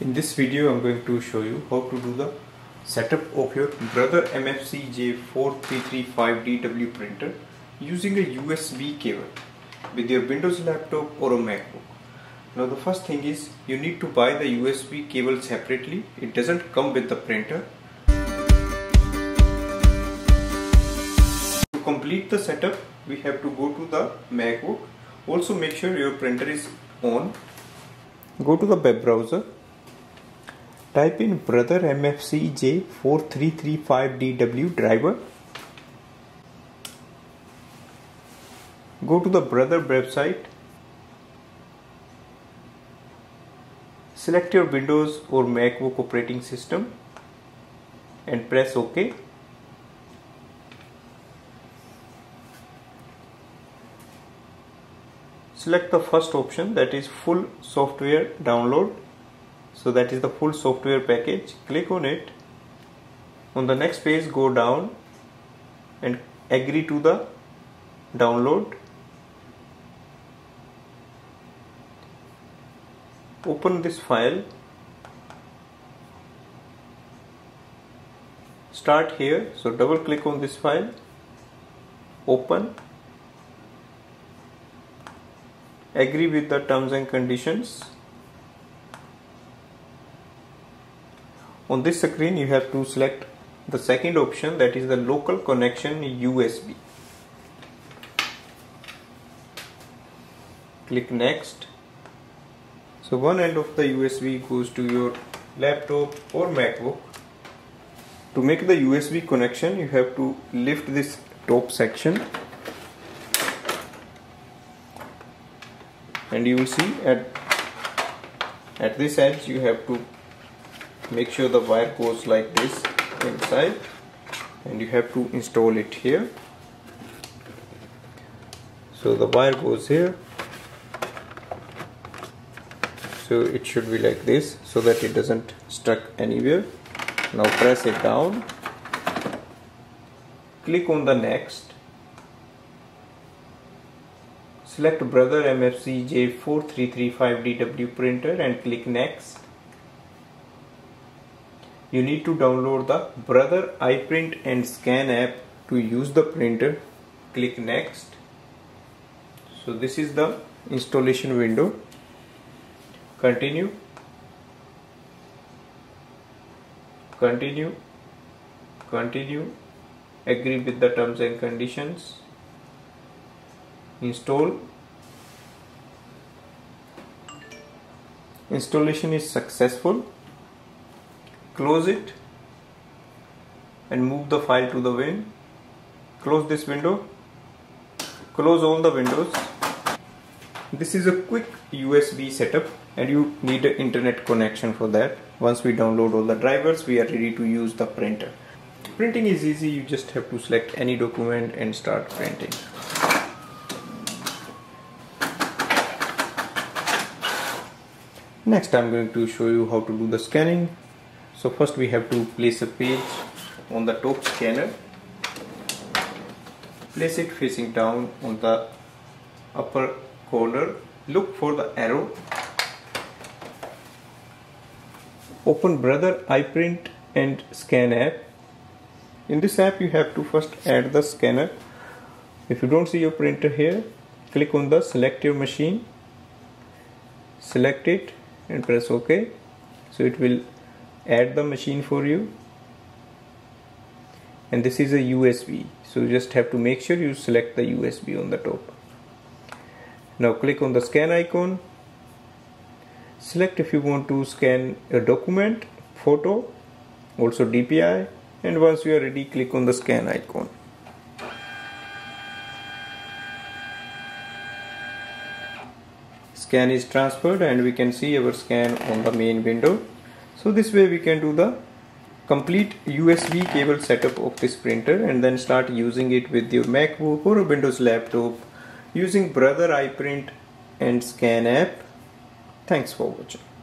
In this video I'm going to show you how to do the setup of your Brother MFC J4335DW printer using a USB cable with your Windows laptop or a MacBook. Now the first thing is you need to buy the USB cable separately. It doesn't come with the printer. To complete the setup we have to go to the MacBook. Also make sure your printer is on. Go to the web browser Type in brother MFCJ 4335DW driver. Go to the brother website. Select your Windows or MacBook operating system and press OK. Select the first option that is full software download so that is the full software package. Click on it. On the next page go down and agree to the download. Open this file. Start here. So double click on this file. Open. Agree with the terms and conditions on this screen you have to select the second option that is the local connection USB click next. So one end of the USB goes to your laptop or MacBook. To make the USB connection you have to lift this top section. And you will see at at this edge you have to make sure the wire goes like this inside and you have to install it here. So the wire goes here. So it should be like this so that it doesn't stuck anywhere. Now press it down. Click on the next. Select brother MFC J4335DW printer and click next you need to download the brother iPrint and scan app to use the printer. Click next. So this is the installation window. Continue. Continue. Continue. Agree with the terms and conditions. Install. Installation is successful close it and move the file to the win close this window. Close all the windows. This is a quick USB setup and you need an internet connection for that. Once we download all the drivers we are ready to use the printer. Printing is easy. You just have to select any document and start printing. Next I'm going to show you how to do the scanning so first we have to place a page on the top scanner. Place it facing down on the upper corner. Look for the arrow. Open brother iPrint and scan app. In this app you have to first add the scanner. If you don't see your printer here click on the select your machine. Select it and press ok. So it will add the machine for you. And this is a USB so you just have to make sure you select the USB on the top. Now click on the scan icon. Select if you want to scan a document photo also DPI and once you are ready click on the scan icon. Scan is transferred and we can see our scan on the main window so this way we can do the complete USB cable setup of this printer and then start using it with your MacBook or a Windows laptop using Brother iPrint and Scan app. Thanks for watching.